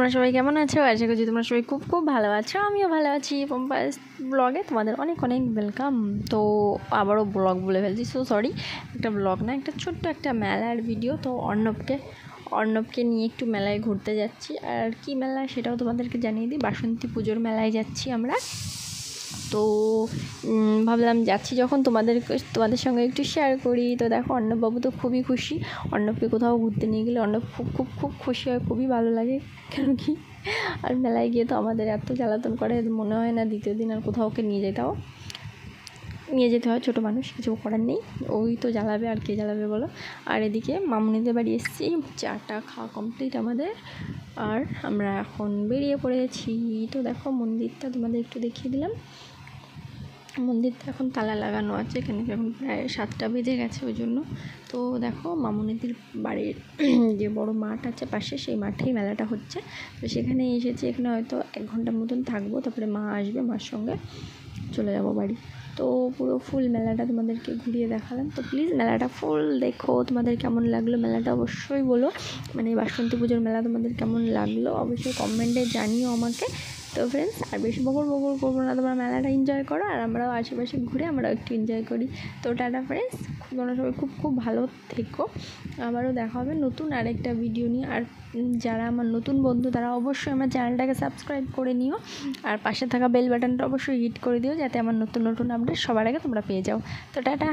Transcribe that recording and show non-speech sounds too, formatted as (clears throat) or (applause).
তোমরা সবাই কেমন আছো? আশা করছি তোমরা সবাই খুব খুব ভালো আছো। আমিও ভালো আছি। পম্পাস ব্লগে তোমাদের অনেক অনেক ওয়েলকাম তো আবারও ব্লগ বলে ফেলছি। সো সরি একটা ব্লগ না, একটা ছোট্ট একটা মেলার ভিডিও তো অর্ণবকে অর্ণবকে নিয়ে একটু মেলায় ঘুরতে যাচ্ছি। আর কি মেলা সেটাও তোমাদেরকে জানিয়ে দিই। বাসন্তী পুজোর মেলায় যাচ্ছি আমরা। তো ভাবলাম যাচ্ছি যখন তোমাদের তোমাদের সঙ্গে একটু শেয়ার করি। তো দেখো, অর্ণববাবু তো খুবই খুশি। অর্ণবকে কোথাও ঘুরতে নিয়ে গেলে অর্ণব খুব খুব খুব খুশি হয়, খুবই ভালো লাগে। কেন কি? আর মেলায় গিয়ে তো আমাদের এত জ্বালাতন করে, মনে হয় না দ্বিতীয় দিন আর কোথাও ওকে নিয়ে যেতেও নিয়ে যেতে হয়, ছোটো মানুষ, কিছু করার নেই। ওই তো জ্বালাবে, আর কে জ্বালাবে বলো? আর এদিকে মামুনিদের বাড়ি এসেছি, চাটা খাওয়া কমপ্লিট আমাদের। আর আমরা এখন বেরিয়ে পড়েছি। তো দেখো, মন্দিরটা তোমাদের একটু দেখিয়ে দিলাম। মন্দিরটা এখন তালা লাগানো আছে, এখানে এখন প্রায় সাতটা বেজে গেছে ওই জন্য। তো দেখো, মামুনিদির বাড়ির (clears throat) যে বড় মাঠ আছে পাশে, সেই মাঠেই মেলাটা হচ্ছে। তো সেখানে এসেছি, এখানে হয়তো এক ঘণ্টার মতন থাকব, তারপরে মা আসবে মার সঙ্গে, চলে যাব বাড়ি। তো পুরো ফুল মেলাটা তোমাদেরকে ঘুরিয়ে দেখালাম। তো প্লিজ মেলাটা ফুল দেখো, তোমাদের কেমন লাগল মেলাটা অবশ্যই বলো। মানে বাসন্তী পুজোর মেলা তোমাদের কেমন লাগল, অবশ্যই কমেন্টে জানিও আমাকে। তো ফ্রেন্ডস আর বেশি বকর বকর করব না, তোমরা মেলাটা এনজয় করো, আর আমরাও আশেপাশে ঘুরে আমরাও একটু এনজয় করি। তো টাটা ফ্রেন্ডস তোমরা সবাই খুব খুব ভালো থেকো। আবারও দেখা হবে নতুন আরেকটা ভিডিও নিয়ে। আর যারা আমার নতুন বন্ধু, তারা অবশ্যই আমার চ্যানেলটাকে সাবস্ক্রাইব করে নিও। আর পাশে থাকা বেল বাটনটা অবশ্যই হিট করে দিও, যাতে আমার নতুন নতুন আপডেট সবার আগে তোমরা পেয়ে যাও। তো টাটা!